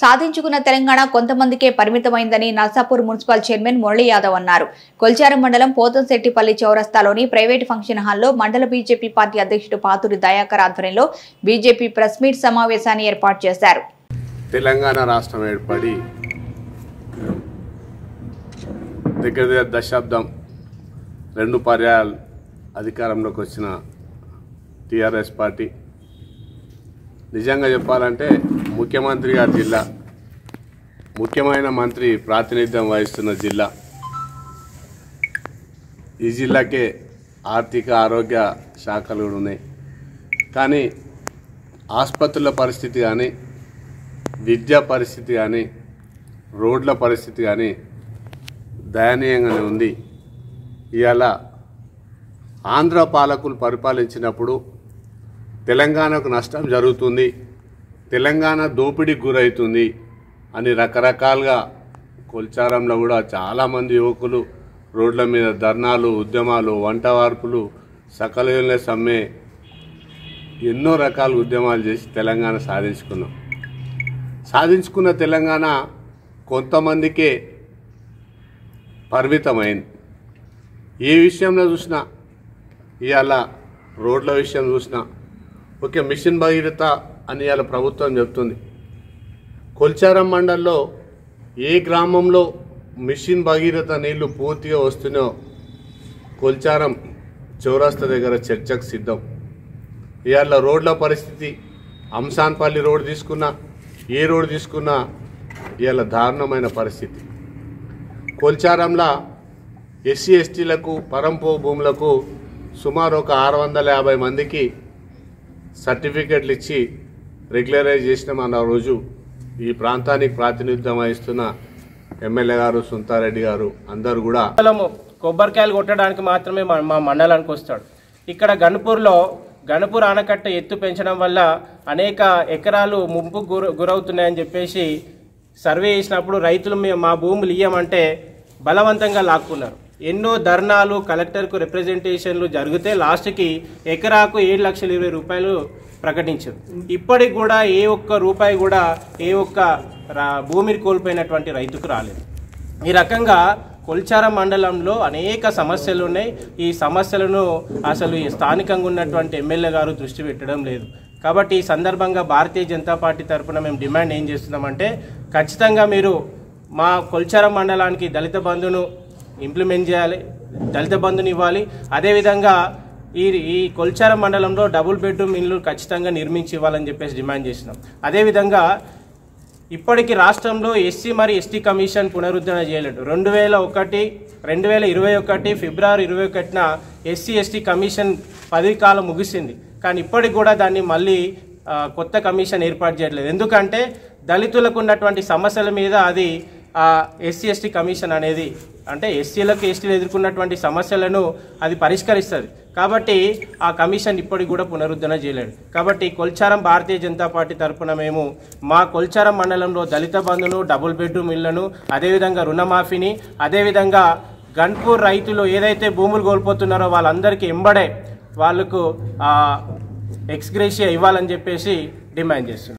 సాధించుకున్న తెలంగాణ కొంతమందికే పరిమితమైందని నర్సాపూర్ మున్సిపల్ చైర్మన్ మురళీ యాదవ్ అన్నారు. కొల్చారం మండలం పోతంశెట్టిపల్లి చౌరస్తాలోని ప్రైవేట్ ఫంక్షన్ హాల్లో మండల బీజేపీ పార్టీ అధ్యక్షుడు పాతూరి దయాకర్ ఆధ్వర్యంలో బీజేపీ ప్రెస్ మీట్ సమావేశాన్ని ఏర్పాటు చేశారు. తెలంగాణ రాష్ట్రం ఏర్పడి దగ్గర దగ్గర దశాబ్దం రెండు పర్యాలు అధికారంలోకి వచ్చిన టీఆర్ఎస్ పార్టీ నిజంగా చెప్పాలంటే ముఖ్యమంత్రి గారి జిల్లా ముఖ్యమైన మంత్రి ప్రాతినిధ్యం వహిస్తున్న జిల్లా. ఈ జిల్లాకే ఆర్థిక ఆరోగ్య శాఖలు కూడా ఉన్నాయి. కానీ ఆసుపత్రుల పరిస్థితి కానీ విద్యా పరిస్థితి కానీ రోడ్ల పరిస్థితి కానీ దయనీయంగానే ఉంది. ఇవాళ ఆంధ్ర పాలకులు పరిపాలించినప్పుడు తెలంగాణకు నష్టం జరుగుతుంది తెలంగాణ దోపిడీకి గురవుతుంది అని రకరకాలుగా కొల్చారంలో కూడా చాలామంది యువకులు రోడ్ల మీద ధర్నాలు ఉద్యమాలు వంట వార్పులు సకల సమ్మె ఎన్నో రకాల ఉద్యమాలు చేసి తెలంగాణ సాధించుకున్నాం. సాధించుకున్న తెలంగాణ కొంతమందికే పరిమితమైంది. ఏ విషయంలో చూసినా ఇవాళ రోడ్ల విషయం చూసినా ఓకే మిషన్ భగీరథ అని ఇలా ప్రభుత్వం చెప్తుంది. కొల్చారం మండల్లో ఏ గ్రామంలో మిషన్ భగీరథ నీళ్ళు పూర్తిగా వస్తున్నాయో కొల్చారం చౌరాస్తా దగ్గర చర్చకు సిద్ధం. ఇవాళ రోడ్ల పరిస్థితి అంశాన్పల్లి రోడ్ తీసుకున్నా ఏ రోడ్ తీసుకున్నా ఇవాళ దారుణమైన పరిస్థితి. కొల్చారంలో ఎస్సీ ఎస్టీలకు పరంపో భూములకు సుమారు ఒక ఆరు వందల యాభై మందికి సర్టిఫికెట్లు ఇచ్చి రెగ్యులరైజ్ చేసిన ఆ రోజు ఈ ప్రాంతానికి ప్రాతినిధ్యం వహిస్తున్న ఎమ్మెల్యే గారు సుంతారెడ్డి గారు అందరు కూడా కొబ్బరికాయలు కొట్టడానికి మాత్రమే మా మా మండలానికి వస్తాడు. ఇక్కడ గణపూర్లో గణపూర్ ఆనకట్ట ఎత్తు పెంచడం వల్ల అనేక ఎకరాలు ముంపు గుర గురవుతున్నాయని చెప్పేసి సర్వే చేసినప్పుడు రైతులు మా భూములు ఇయ్యమంటే బలవంతంగా లాక్కున్నారు. ఎన్నో ధర్నాలు కలెక్టర్కు రిప్రజెంటేషన్లు జరిగితే లాస్ట్కి ఎకరాకు ఏడు లక్షల ఇరవై రూపాయలు ప్రకటించారు. ఇప్పటికి కూడా ఏ ఒక్క రూపాయి కూడా ఏ ఒక్క రా- భూమిని కోల్పోయినటువంటి రైతుకు రాలేదు. ఈ రకంగా కొల్చార మండలంలో అనేక సమస్యలు ఉన్నాయి. ఈ సమస్యలను అసలు ఈ స్థానికంగా ఉన్నటువంటి ఎమ్మెల్యే గారు దృష్టి పెట్టడం లేదు. కాబట్టి ఈ సందర్భంగా భారతీయ జనతా పార్టీ తరఫున మేము డిమాండ్ ఏం చేస్తున్నామంటే ఖచ్చితంగా మీరు మా కొల్చార మండలానికి దళిత బంధును ఇంప్లిమెంట్ చేయాలి దళిత బంధుని ఇవ్వాలి. అదేవిధంగా ఈ ఈ కొల్చార మండలంలో డబుల్ బెడ్రూమ్ ఇల్లు ఖచ్చితంగా నిర్మించి ఇవ్వాలని చెప్పేసి డిమాండ్ చేసినాం. అదేవిధంగా ఇప్పటికీ రాష్ట్రంలో ఎస్సీ మరియు ఎస్టీ కమిషన్ పునరుద్ధరణ చేయలేదు. రెండు వేల ఒకటి రెండు వేల ఇరవై ఒకటి ఫిబ్రవరి ఇరవై ఒకటిన ఎస్సీ ఎస్టీ కమిషన్ పదవి కాలం ముగిసింది. కానీ ఇప్పటికి కూడా దాన్ని మళ్ళీ కొత్త కమిషన్ ఏర్పాటు చేయట్లేదు. ఎందుకంటే దళితులకు ఉన్నటువంటి సమస్యల మీద అది ఎస్సీ ఎస్టీ కమిషన్ అనేది అంటే ఎస్సీలకు ఎస్టీలు ఎదుర్కొన్నటువంటి సమస్యలను అది పరిష్కరిస్తుంది. కాబట్టి ఆ కమిషన్ ఇప్పటికి కూడా పునరుద్ధరణ చేయలేడు కాబట్టి కొల్చారం భారతీయ జనతా పార్టీ తరఫున మేము మా కొల్చారం మండలంలో దళిత బంధును డబుల్ బెడ్రూమ్ ఇళ్ళను అదేవిధంగా రుణమాఫీని అదేవిధంగా గన్పూర్ రైతులు ఏదైతే భూములు కోల్పోతున్నారో వాళ్ళందరికీ ఎంబడే వాళ్ళకు ఎక్స్గ్రేషియా ఇవ్వాలని చెప్పేసి డిమాండ్ చేస్తున్నారు